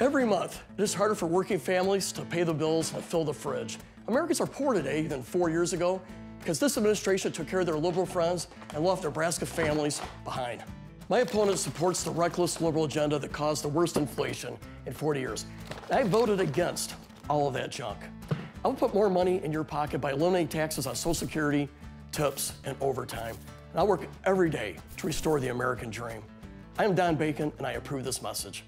Every month, it is harder for working families to pay the bills and fill the fridge. Americans are poorer today than four years ago because this administration took care of their liberal friends and left Nebraska families behind. My opponent supports the reckless liberal agenda that caused the worst inflation in 40 years. I voted against all of that junk. I will put more money in your pocket by eliminating taxes on Social Security, tips, and overtime. And I work every day to restore the American dream. I am Don Bacon, and I approve this message.